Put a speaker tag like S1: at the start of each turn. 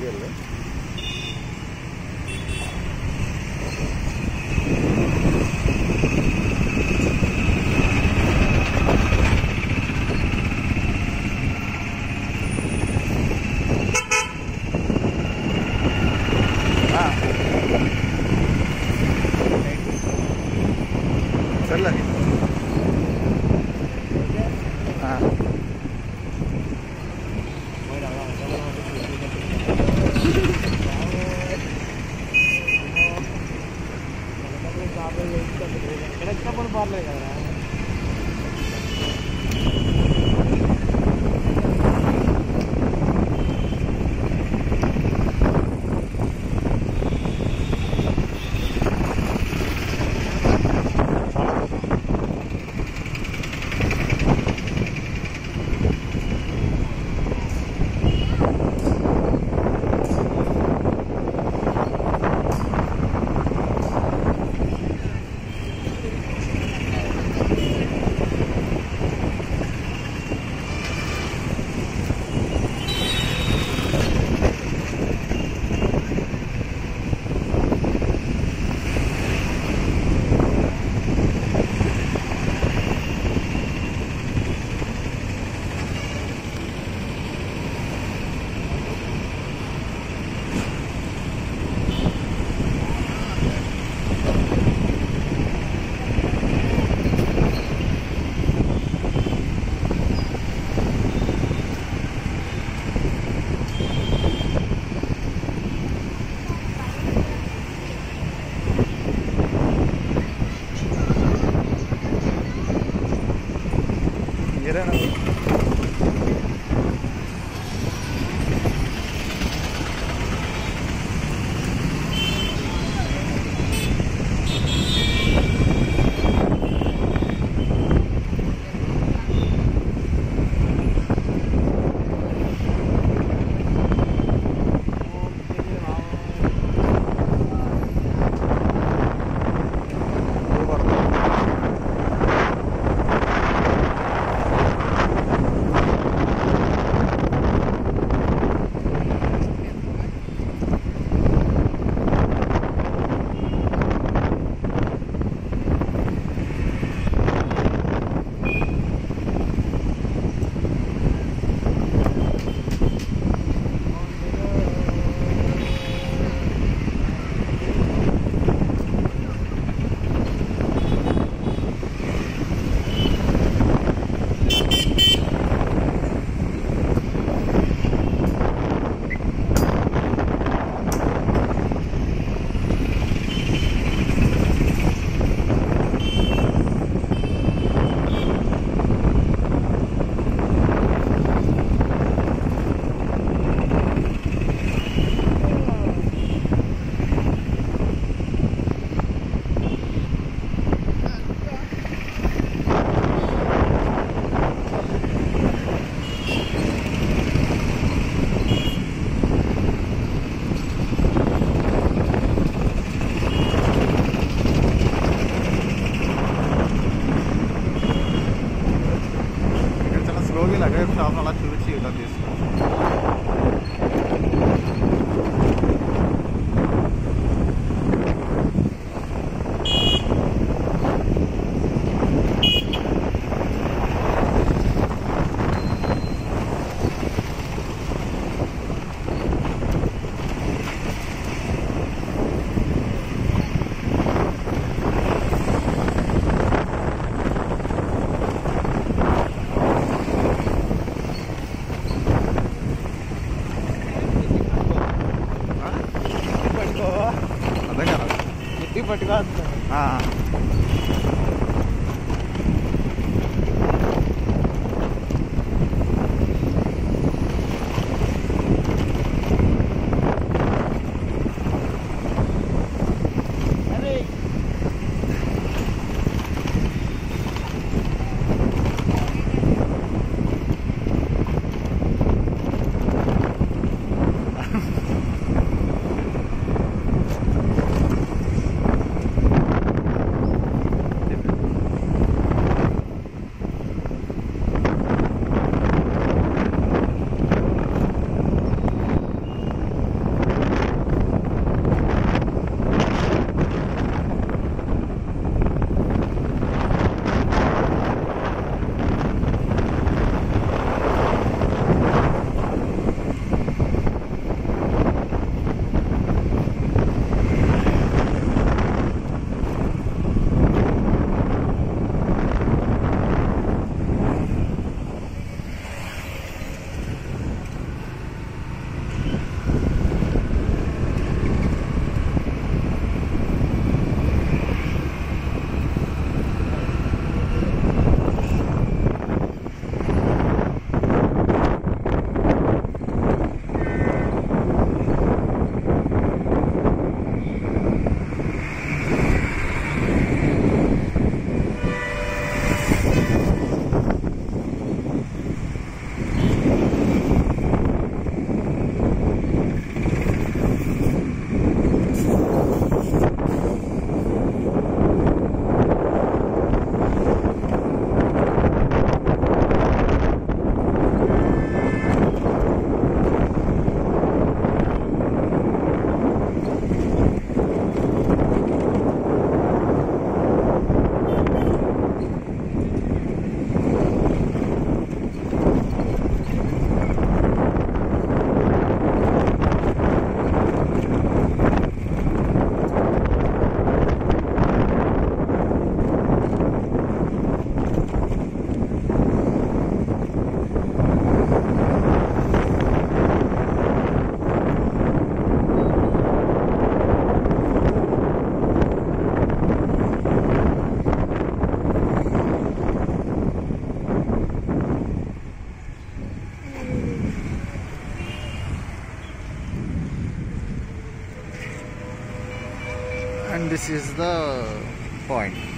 S1: görüyor. रहेगा यार
S2: पटका
S1: हाँ। This is the point